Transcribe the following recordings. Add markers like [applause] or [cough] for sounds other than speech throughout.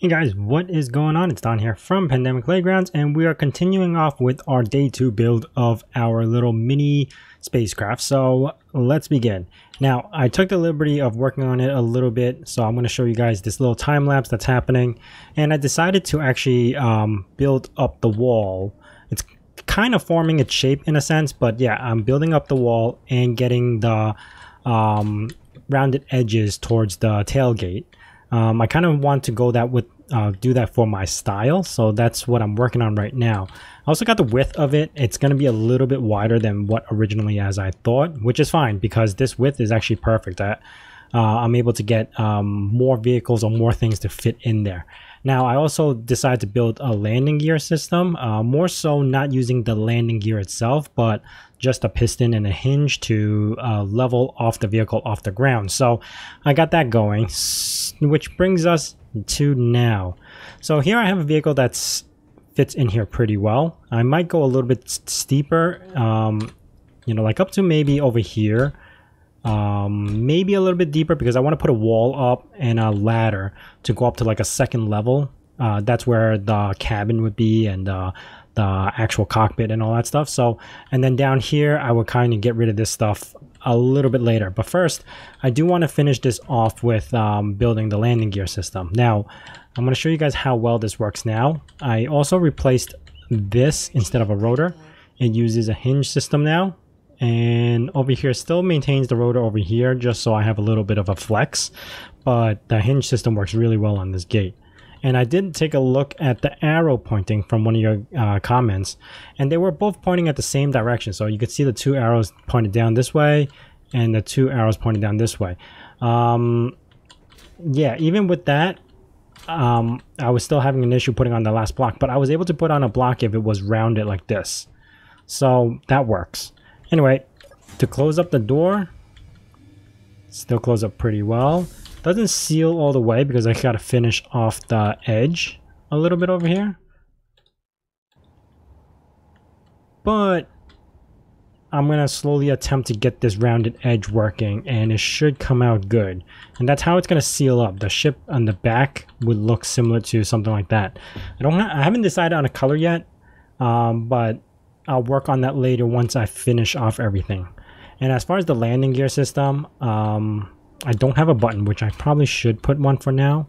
Hey guys, what is going on? It's Don here from Pandemic Playgrounds and we are continuing off with our day two build of our little mini spacecraft. So let's begin. Now, I took the liberty of working on it a little bit, so I'm going to show you guys this little time lapse that's happening. And I decided to actually um, build up the wall. It's kind of forming its shape in a sense, but yeah, I'm building up the wall and getting the um, rounded edges towards the tailgate. Um, I kind of want to go that with uh, do that for my style, so that's what I'm working on right now. I also got the width of it. It's going to be a little bit wider than what originally as I thought, which is fine because this width is actually perfect. I, uh, I'm able to get um, more vehicles or more things to fit in there. Now, I also decided to build a landing gear system, uh, more so not using the landing gear itself, but just a piston and a hinge to uh, level off the vehicle off the ground. So I got that going, which brings us to now. So here I have a vehicle that's fits in here pretty well. I might go a little bit steeper, um, you know, like up to maybe over here. Um, maybe a little bit deeper because I want to put a wall up and a ladder to go up to like a second level. Uh, that's where the cabin would be and uh, the actual cockpit and all that stuff. So, and then down here, I will kind of get rid of this stuff a little bit later. But first, I do want to finish this off with um, building the landing gear system. Now, I'm going to show you guys how well this works now. I also replaced this instead of a rotor. It uses a hinge system now. And over here still maintains the rotor over here just so I have a little bit of a flex. But the hinge system works really well on this gate. And I did take a look at the arrow pointing from one of your uh, comments, and they were both pointing at the same direction. So you could see the two arrows pointed down this way, and the two arrows pointing down this way. Um, yeah, even with that, um, I was still having an issue putting on the last block, but I was able to put on a block if it was rounded like this. So that works. Anyway, to close up the door, still close up pretty well. Doesn't seal all the way because I gotta finish off the edge a little bit over here. But I'm gonna slowly attempt to get this rounded edge working and it should come out good. And that's how it's gonna seal up. The ship on the back would look similar to something like that. I don't I haven't decided on a color yet, um, but I'll work on that later once I finish off everything. And as far as the landing gear system, um, I don't have a button, which I probably should put one for now.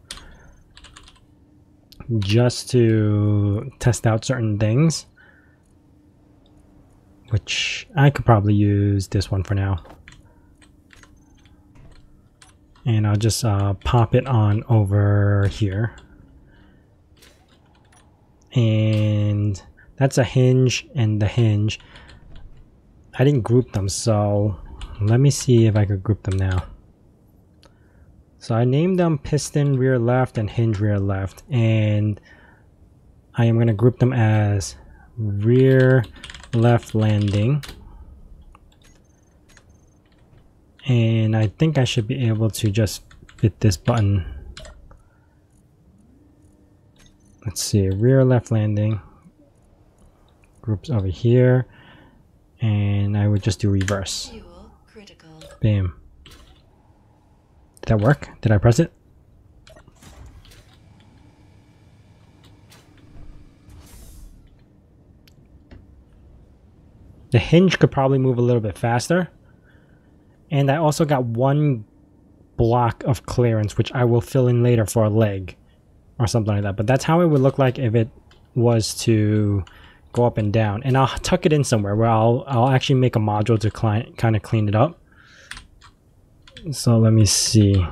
Just to test out certain things. Which I could probably use this one for now. And I'll just uh, pop it on over here. And that's a hinge and the hinge. I didn't group them, so let me see if I could group them now. So I named them piston rear left and hinge rear left and I am going to group them as rear left landing and I think I should be able to just fit this button let's see rear left landing groups over here and I would just do reverse bam did that work? Did I press it? The hinge could probably move a little bit faster. And I also got one block of clearance, which I will fill in later for a leg or something like that. But that's how it would look like if it was to go up and down. And I'll tuck it in somewhere where I'll, I'll actually make a module to kind of clean it up. So let me see.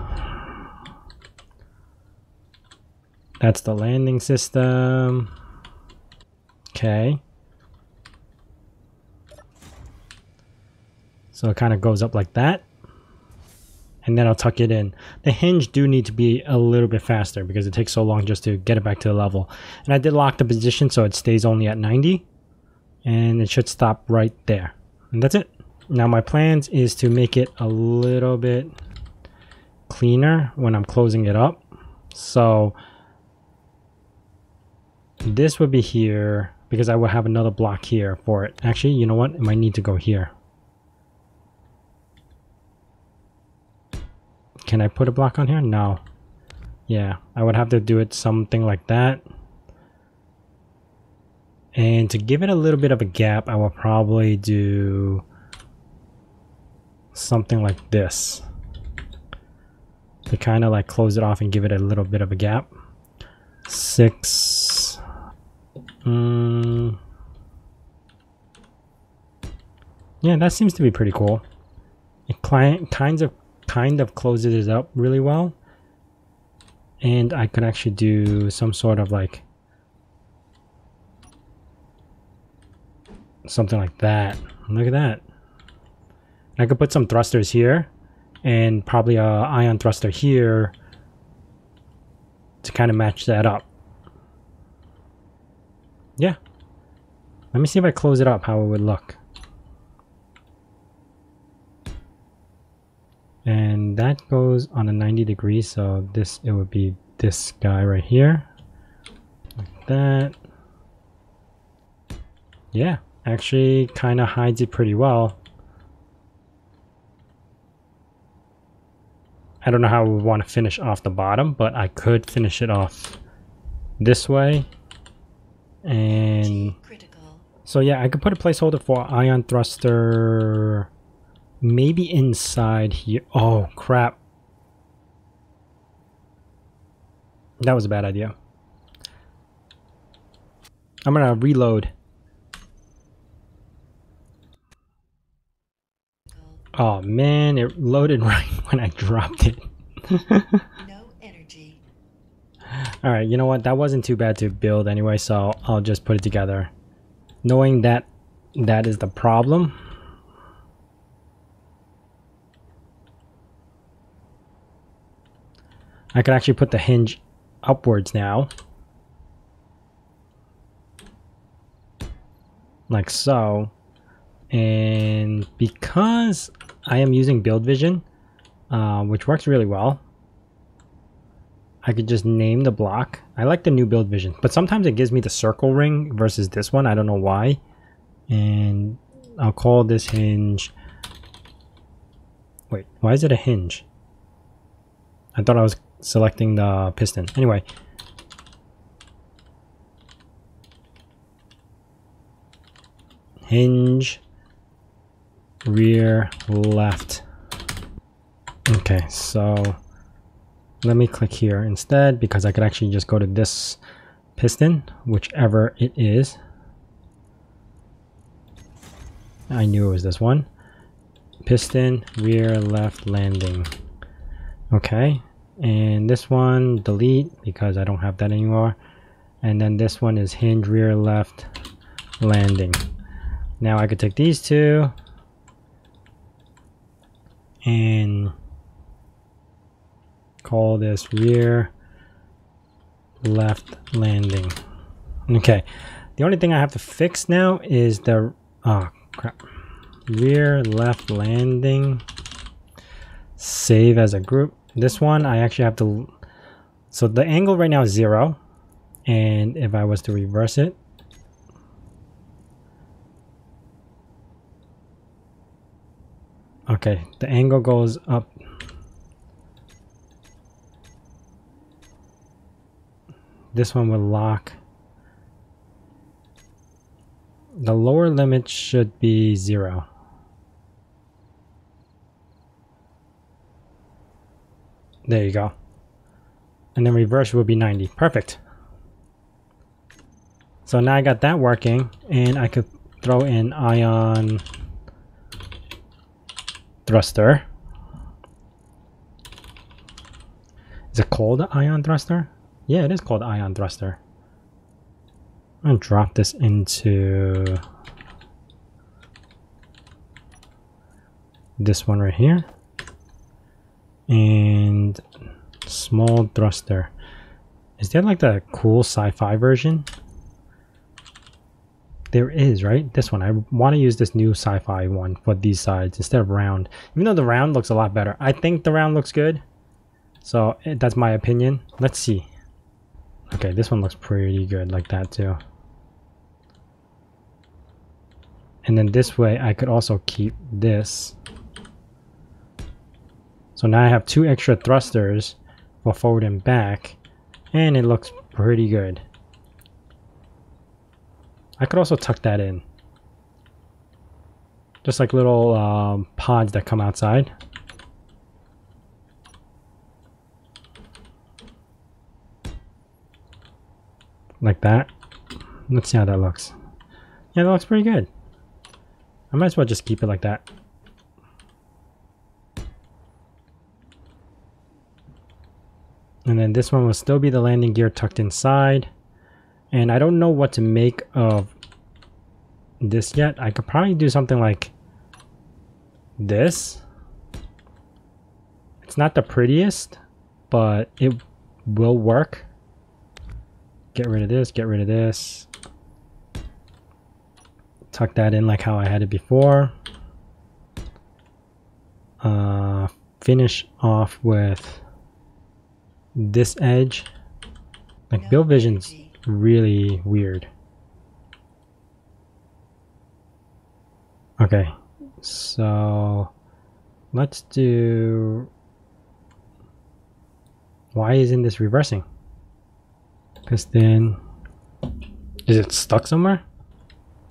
That's the landing system. Okay. So it kind of goes up like that. And then I'll tuck it in. The hinge do need to be a little bit faster because it takes so long just to get it back to the level. And I did lock the position so it stays only at 90. And it should stop right there. And that's it. Now my plans is to make it a little bit cleaner when I'm closing it up. So this would be here because I will have another block here for it. Actually, you know what? It might need to go here. Can I put a block on here? No. Yeah, I would have to do it something like that. And to give it a little bit of a gap, I will probably do something like this. To kind of like close it off and give it a little bit of a gap. Six. Mm, yeah, that seems to be pretty cool. It client kinds of kind of closes it up really well. And I could actually do some sort of like something like that. Look at that. I could put some thrusters here and probably a ion thruster here to kind of match that up. Yeah. Let me see if I close it up how it would look. And that goes on a 90 degrees, so this it would be this guy right here. Like that. Yeah, actually kind of hides it pretty well. I don't know how we want to finish off the bottom, but I could finish it off this way. And so yeah, I could put a placeholder for ion thruster maybe inside here. Oh, crap. That was a bad idea. I'm gonna reload. Oh man, it loaded [laughs] right when I dropped it. no energy. [laughs] Alright, you know what? That wasn't too bad to build anyway, so I'll just put it together. Knowing that that is the problem. I can actually put the hinge upwards now. Like so. And because I am using Build Vision, uh, which works really well, I could just name the block. I like the new Build Vision, but sometimes it gives me the circle ring versus this one. I don't know why. And I'll call this hinge. Wait, why is it a hinge? I thought I was selecting the piston. Anyway. Hinge rear left. Okay, so let me click here instead because I could actually just go to this piston, whichever it is. I knew it was this one. Piston, rear, left, landing. Okay, and this one, delete because I don't have that anymore. And then this one is hinge, rear, left, landing. Now I could take these two and call this rear left landing. Okay, the only thing I have to fix now is the, oh crap, rear left landing, save as a group. This one I actually have to, so the angle right now is zero, and if I was to reverse it, Okay, the angle goes up. This one will lock. The lower limit should be zero. There you go. And then reverse will be 90. Perfect. So now I got that working and I could throw in ion thruster. Is it called ion thruster? Yeah, it is called ion thruster. I'm gonna drop this into this one right here. And small thruster. Is there like the cool sci-fi version? There is, right? This one. I want to use this new sci-fi one for these sides instead of round. Even though the round looks a lot better. I think the round looks good. So eh, that's my opinion. Let's see. Okay, this one looks pretty good like that too. And then this way I could also keep this. So now I have two extra thrusters for forward and back and it looks pretty good. I could also tuck that in. Just like little um, pods that come outside. Like that. Let's see how that looks. Yeah that looks pretty good. I might as well just keep it like that And then this one will still be the landing gear tucked inside. And I don't know what to make of this yet. I could probably do something like this. It's not the prettiest, but it will work. Get rid of this, get rid of this. Tuck that in like how I had it before. Uh, finish off with this edge. Like Build Vision's really weird. Okay, so let's do. Why isn't this reversing? Because then... Is it stuck somewhere?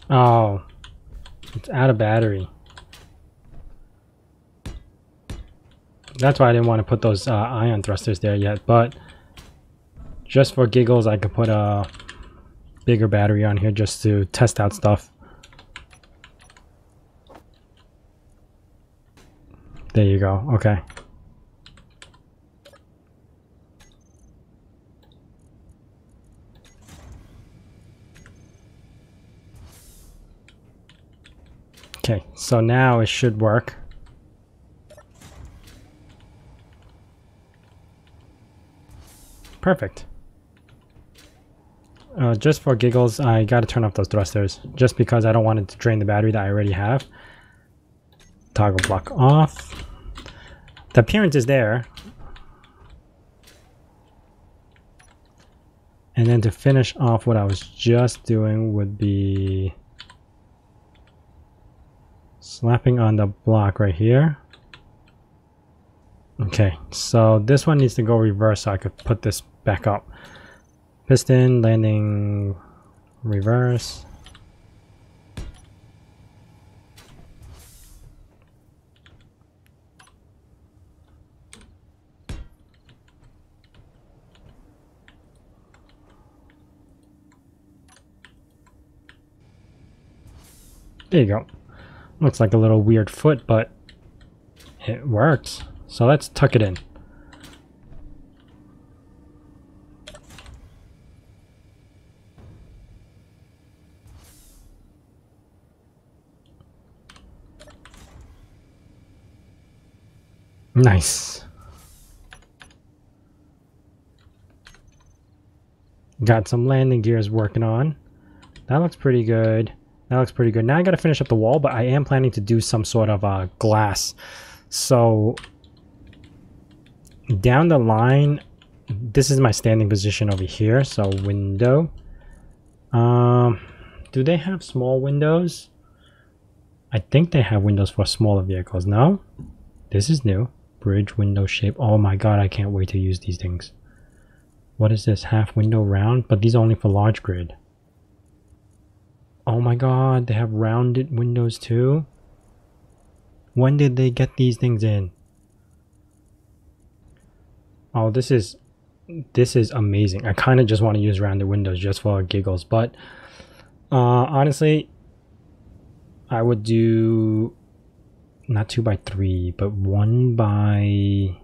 Oh, it's out of battery. That's why I didn't want to put those uh, ion thrusters there yet, but just for giggles, I could put a bigger battery on here just to test out stuff. There you go. Okay. Okay, so now it should work. Perfect. Uh, just for giggles, I gotta turn off those thrusters. Just because I don't want it to drain the battery that I already have. Toggle block off. The appearance is there. And then to finish off what I was just doing would be slapping on the block right here. Okay, so this one needs to go reverse so I could put this back up. Piston, landing, reverse. There you go. Looks like a little weird foot, but it works. So let's tuck it in. Nice. Got some landing gears working on. That looks pretty good. That looks pretty good. Now I got to finish up the wall, but I am planning to do some sort of uh, glass. So down the line, this is my standing position over here. So window. Um, do they have small windows? I think they have windows for smaller vehicles. No? This is new bridge window shape. Oh my god, I can't wait to use these things. What is this? Half window round? But these are only for large grid. Oh my god, they have rounded windows too? When did they get these things in? Oh, this is this is amazing. I kind of just want to use rounded windows just for giggles, but uh, honestly, I would do not two by three, but one by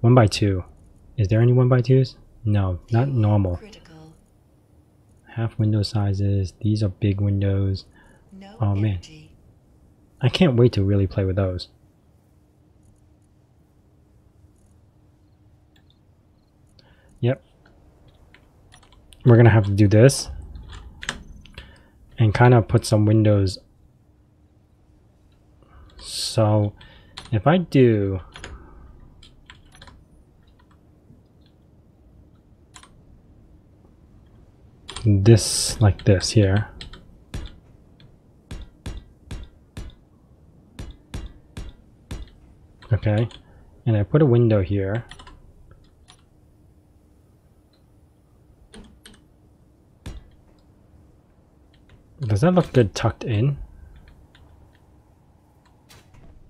one by two. Is there any one by twos? No, not normal. Critical. Half window sizes. These are big windows. No oh man. I can't wait to really play with those. Yep. We're gonna have to do this and kind of put some windows so if I do this like this here okay And I put a window here. Does that look good tucked in?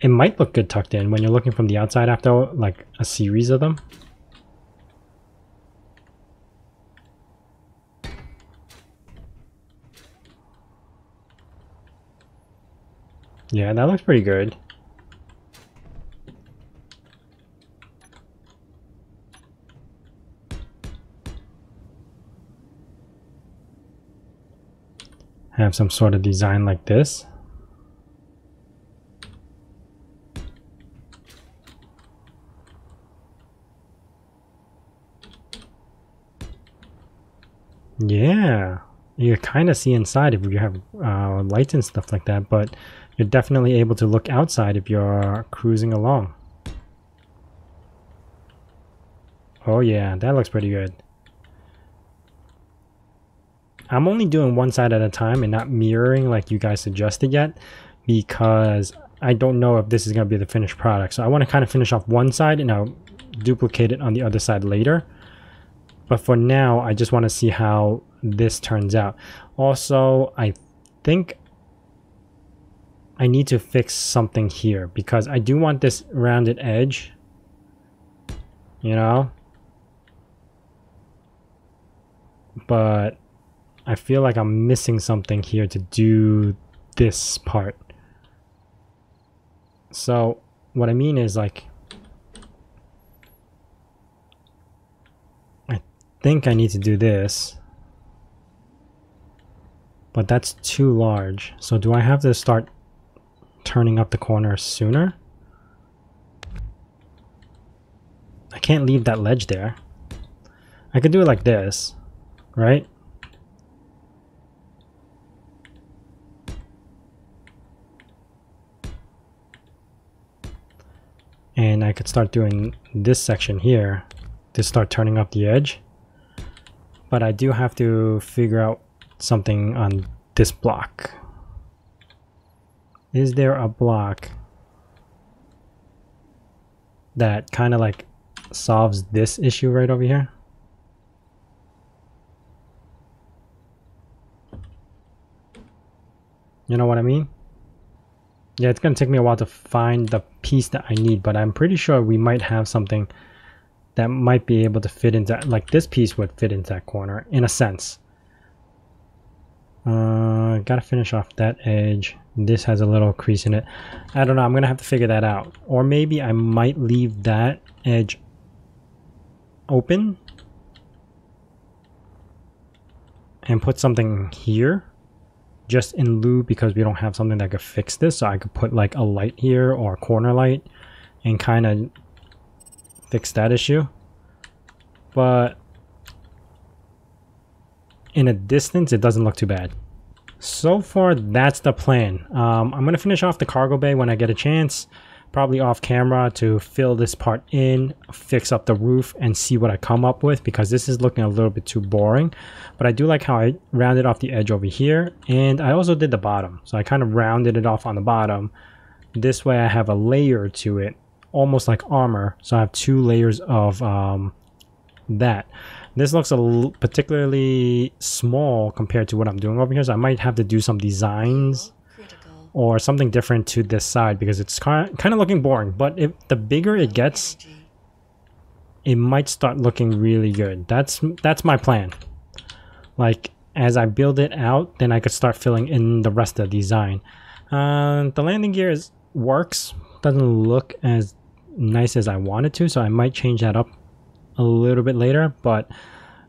It might look good tucked in when you're looking from the outside after like a series of them. Yeah, that looks pretty good. Have some sort of design like this. Yeah, you kind of see inside if you have uh, lights and stuff like that, but you're definitely able to look outside if you're cruising along. Oh yeah, that looks pretty good. I'm only doing one side at a time and not mirroring like you guys suggested yet because I don't know if this is going to be the finished product. So I want to kind of finish off one side and I'll duplicate it on the other side later. But for now, I just want to see how this turns out. Also, I think I need to fix something here because I do want this rounded edge. You know? But I feel like I'm missing something here to do this part. So what I mean is like think I need to do this. But that's too large. So do I have to start turning up the corner sooner? I can't leave that ledge there. I could do it like this, right? And I could start doing this section here to start turning up the edge. But I do have to figure out something on this block. Is there a block that kind of like solves this issue right over here? You know what I mean? Yeah, it's going to take me a while to find the piece that I need, but I'm pretty sure we might have something that might be able to fit into, like this piece would fit into that corner, in a sense. Uh, gotta finish off that edge. This has a little crease in it. I don't know, I'm gonna have to figure that out. Or maybe I might leave that edge open and put something here just in lieu because we don't have something that could fix this so I could put like a light here or a corner light and kind of fix that issue but in a distance it doesn't look too bad so far that's the plan um, I'm gonna finish off the cargo bay when I get a chance probably off camera to fill this part in, fix up the roof and see what I come up with because this is looking a little bit too boring. But I do like how I rounded off the edge over here and I also did the bottom. So I kind of rounded it off on the bottom. This way I have a layer to it, almost like armor. So I have two layers of um, that. This looks a particularly small compared to what I'm doing over here. So I might have to do some designs or something different to this side because it's kind of, kind of looking boring. But if the bigger it gets, it might start looking really good. That's that's my plan. Like as I build it out, then I could start filling in the rest of the design. Uh, the landing gear is, works, doesn't look as nice as I wanted to, so I might change that up a little bit later. But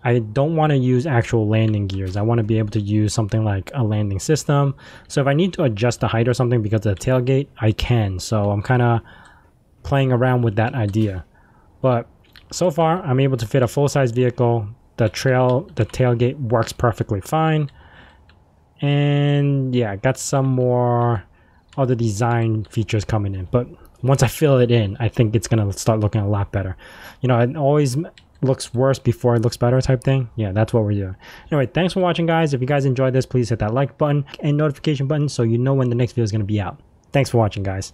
I don't want to use actual landing gears. I want to be able to use something like a landing system. So if I need to adjust the height or something because of the tailgate, I can. So I'm kind of playing around with that idea. But so far, I'm able to fit a full-size vehicle. The trail, the tailgate works perfectly fine. And yeah, got some more other design features coming in. But once I fill it in, I think it's going to start looking a lot better. You know, it always looks worse before it looks better type thing. Yeah, that's what we're doing. Anyway, thanks for watching, guys. If you guys enjoyed this, please hit that like button and notification button so you know when the next video is going to be out. Thanks for watching, guys.